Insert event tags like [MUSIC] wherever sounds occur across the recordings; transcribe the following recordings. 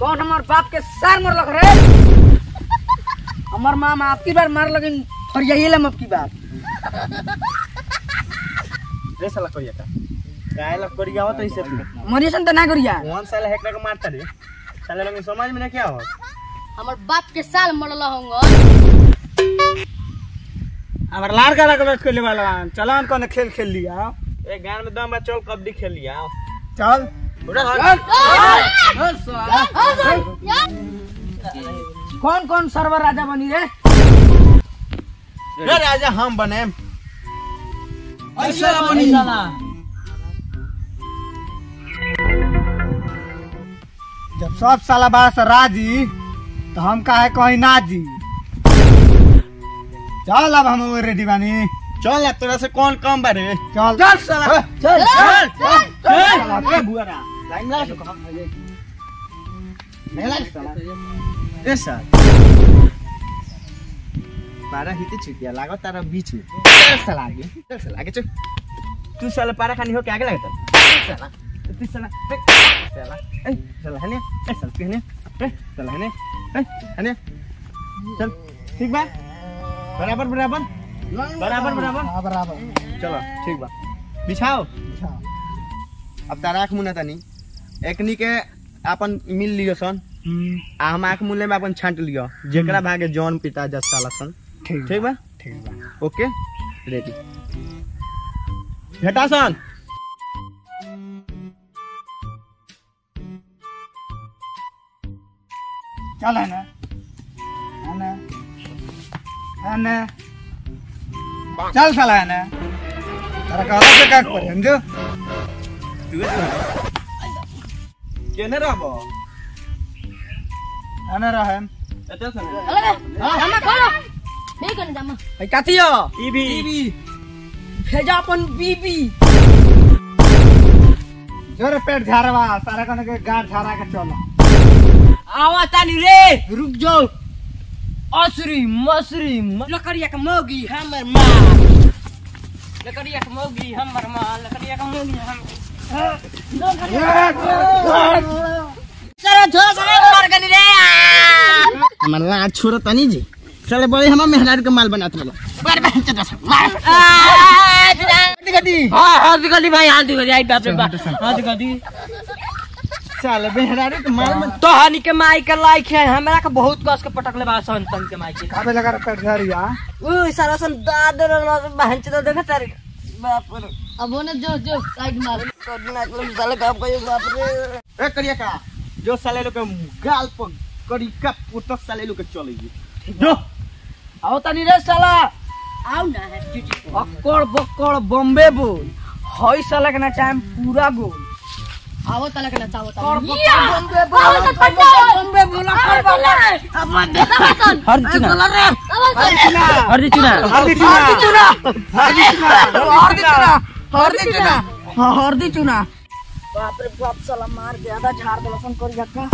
कौन हमार बाप के सार मर लग रे हमार मामा आपकी बार मार लगिन फरियाइए लम आपकी बार रे साला करिया का। काहे लग करिया हो तो इसे मनीषन तो ना करिया। कौन साला हेकड़ा को मारता रे? साला लोग समझ में ना क्या हो? हमार बाप के साल मरल होंगे। हमार लार का लग खेले वाला। चलान कौन खेल खेल लिया? एक गान में दम बा चल कबड्डी खेल लिया। चल। कौन कौन सर्वर राजा बनी रे? रे राजा हम बने। ऐसा बनी। जब सब साला बारह से राज़ी तो हम काहे कहीं ना जी? चल अब हम रेडी बानी। चल यार तोरा से कौन कम बारे चल। चल साला। चल चल चल चल। ए बुआरा लाइन लगा सको नहीं लगा साला। એ સર મારા હિતે છૂટ્યા લાગો તારા બી છું સર લાગે સર લાગે છે તું સર પારા ખાની હો કે આગે લાગે સર સર તું સર સર એ સર હને એ સર કે હને એ સર હને એ હને चल ठीक बा बराबर बराबर बराबर बराबर बराबर चलो ठीक बा बिछाओ अब ताराख मुना तनी एकनी के अपन मिल लियो सन आ हम आँख मुले में अपन छांट लियो। जेकरा भागे जौन पिता जस साला सन ठीक बा? ठीक बा। ओके रेडी भेटा सन। चल है ना। है ना। है ना। चल साला है ना। तेरा से काट पड़े समझो। केने रहबो? ana rahem eta sana ala ama kolo begon dama ai katio bibi bibi भेजा अपन बीबी। ज़ोर पेट झारवा सारा कने के गार झारा के चला। आवा तानी तो रे। रुक जाओ। असरी मसरी लकड़िया के मोगी हमर माँ। लकड़िया के मोगी हमर माँ। लकड़िया के मोगी हम हाँ। सारा झोक हमार लाज छोड़ तनी जी चले बड़े हम मेहरार के माल बनात रहो बार बार चटा सन मार गड्डी गड्डी हाँ हाँ दिगली भाई हाँ दिगली आई बाप रे बाप हाँ दिगली चल मेहरार के माल में तो हनी के माई के लाइक है हमरा के बहुत कस के पटकले बा संतन के माई के काबे लगा रे पेट झाड़िया ओ सारा सन दादर बहन चोद देख तारे बाप रे अब होने जो जो साइड मार कोडिना के साले काम कयो बाप रे ए करिया का जो साले लोग गाल पर करी का साले लोग के चलेगी जो आओ तनी रे साला आओ ना है अक्कड़ बक्कड़ बम्बे बोल हई साला के ना चाहे पूरा गोल आओ तलक ना चाहो बक्कड़ बम्बे बोल बम्बे बोल अक्कड़ बक्कड़ हर चुना हर चुना हर चुना हर चुना हर चुना हर चुना हाँ, हर चुना बाप रे बाप साला मार के आधा झाड़ दलसन कर यक्का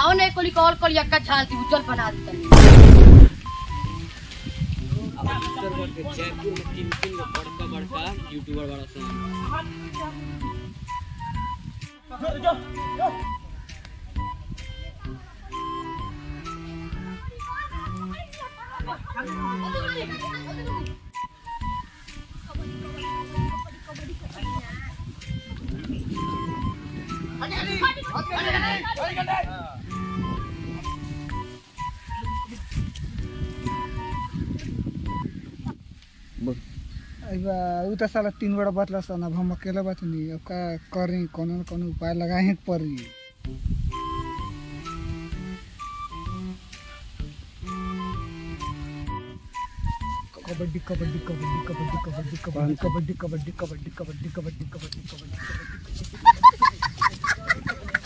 आओ नहीं कोली कॉल कर यक्का झाड़ दी उज्जवल बना दी तनी बड़का बड़का यूट्यूबर बड़ा सा Thank you. त साला तीन बड़ा बतला सन अब हम अकेले बात नहीं अब का करी कोनो न कोनो उपाय लगाए पड़ी kabaddi kabaddi kabaddi kabaddi kabaddi kabaddi kabaddi kabaddi kabaddi kabaddi kabaddi kabaddi kabaddi kabaddi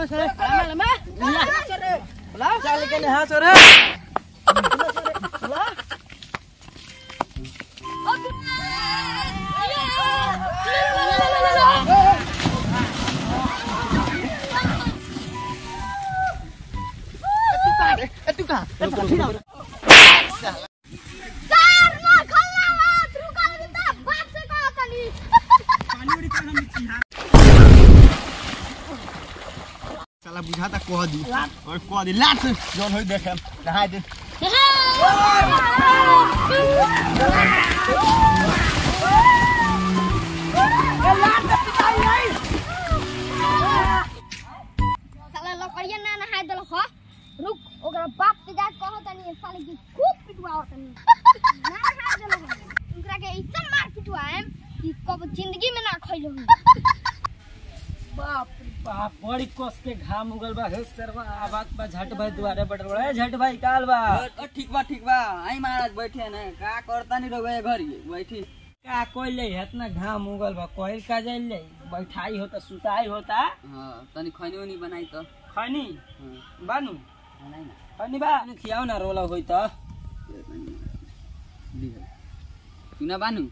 Suruh sore. Lama lama. Iya. Sore. Lah, cari kene ha sore. Lah. Itu kan. Itu kan. साला बुझाता कह दी और कह दी लाट से जौन होई देखे नहाय दे साला कस के घाम उगल बा हे सरवा आवाज़ बा झट भाई दुआरे बटल बड़ा ए झट भाई काल बा। ओ ठीक बा ठीक बा। आई महाराज बैठे ने। का करता नहीं रहो घर ये बैठी। का कोई ले इतना घाम उगल बा कोई का जाइल? ले बैठाई होता सुताई होता। हाँ तनी खैनी उनी बनाई तो। खनी? हाँ, बानू? बनाई ना। खनी बा। खियाओ ना रोला होई त। है। चुना बानू?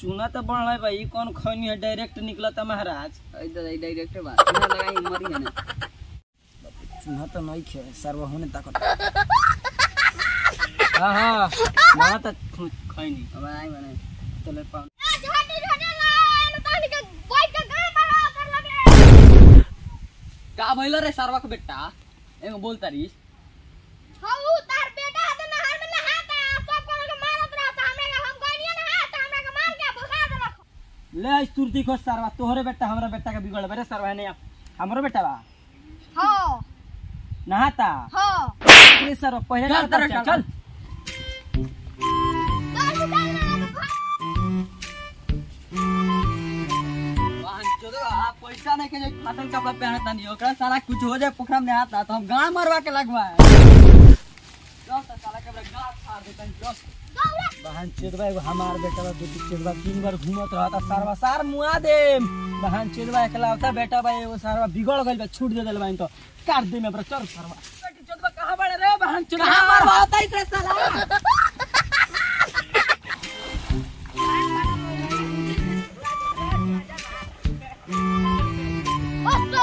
चूना तो बढ़ है भाई कौन खनी है? डायरेक्ट निकलता महाराज। डायरेक्ट चुना लगाई मरी ना। चूना तो नहीं खे सर्व होने तक। हाँ हाँ वहाँ तक खैनी। अब बनाई बनाई चले पाओ। झटी झटी ला एनो तानी के बैठ के गाय बना कर लगे का भइलो रे सरवा के बेटा? एगो बोलता रही हऊ तार बेटा तो नहर में नहाता सबको के मारत रहता हमरा के हम गइनिया नहाता हमरा के मार के भगा देलक ले आज तुरती खोज सरवा तोहरे बेटा हमरा बेटा के बिगड़ बेरे सरवा नहीं हमरो बेटा बा? हाँ। नहाता? हाँ। अरे सरवा पहले चल, चल, चल। ना चलो आप पैसा नहीं के फाटल कपड़ा पहनता नहीं ओकरा साला कुछ हो जाए पोखरा में आता तो हम गाड़ मरवा के लगवा चल तो साला के गाड़ फाड़ देता चल बहन एगो हमार बेटा बा बेटी चेदवा तीन बार घूमत रहता सारवा सार मुआ दे बहन चेदवा एकला होता बेटा बा एगो सारवा बिगड़ गइल बा छूट दे देल बा तो काट दे में चल सारवा। बेटी कहाँ बड़े रे बहन चेदवा कहाँ मरवा होता है साला। [LAUGHS] ओ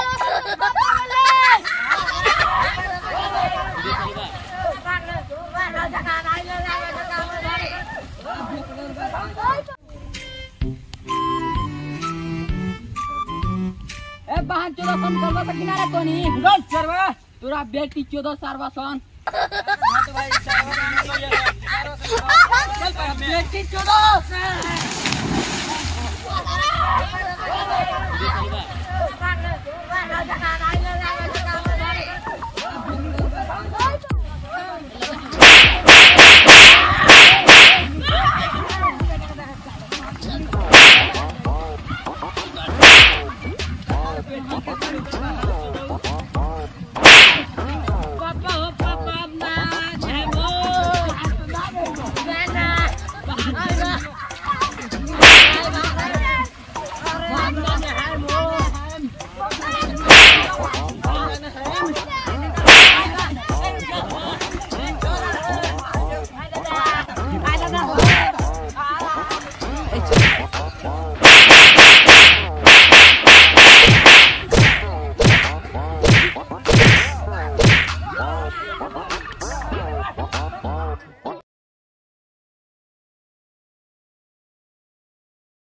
બહાન ચોરો સમ કરવા તો કિનારે તો ની ગલ સર્વા તોરા બેટી ચોદો સર્વા સોન બેટી ચોદો સર